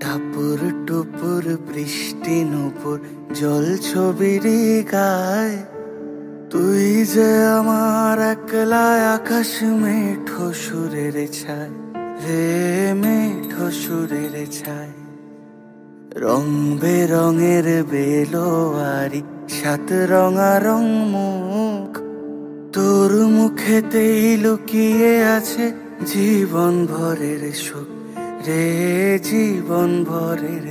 টাপুর টুপুর বৃষ্টি নুপুর জল ছবির গায়। তুই যে আমার একলা আকাশ মেঠো সুরের ছায়, রে মেঠো সুরের ছায়। রং বেরঙের বেলোয়ারি, সাত রঙা রং মুখ। তোর মুখেতেই লুকিয়ে আছে জীবন ভরের সুখ। রে জীবন ভরের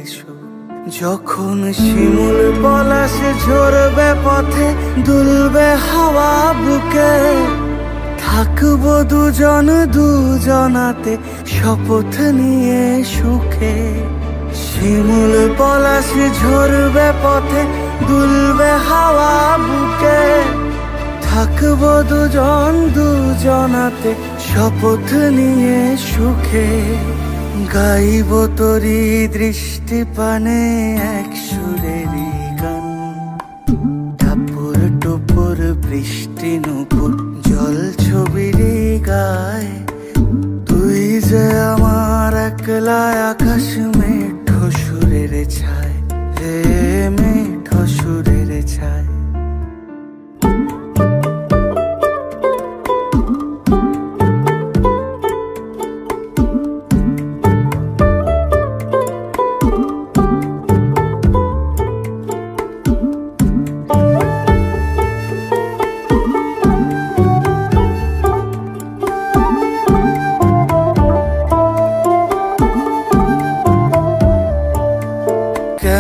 যখন শিমুল পলাশে ঝরবে পথে, দুলবে হাওয়া বুকে, থাকব দুজন দুজনাতে, শপথ নিয়ে সুখে। শিমুল পলাশ ঝরবে পথে, দুলবে হাওয়া বুকে, থাকব দুজন দুজনাতে, শপথ নিয়ে সুখে। গাইব তোরি দৃষ্টি পানে এক সুরেরই গান। টাপুর টুপুর বৃষ্টি নুপুর, জল ছবির গায়। তুই যে আমার একলা আকাশ মেঠো সুরের ছায় রে মেঠো সুরের ছায়।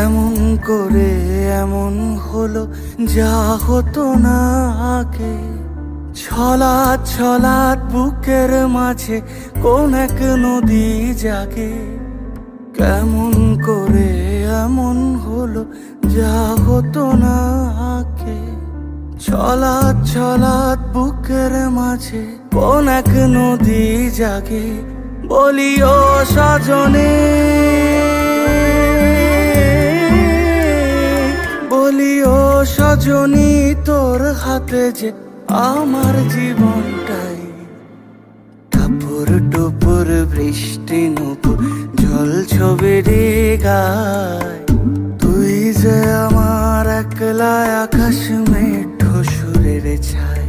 কেমন করে এমন হলো, যা হতো না আগে। ছলাৎ ছলাৎ বুকের মাঝে, কোন এক নদী জাগে। কেমন করে এমন হলো, যা হতো না আগে। ছলাৎ ছলাৎ বুকের মাঝে, কোন এক নদী জাগে। বলিও সজনে সজনী তোর হাতে যে আমার জীবনটাই। ঠাপুর টুপুর বৃষ্টি নুপুর, জল ছবির গায়। তুই যে আমার একলা আকাশ মেঠো সুরের ছায়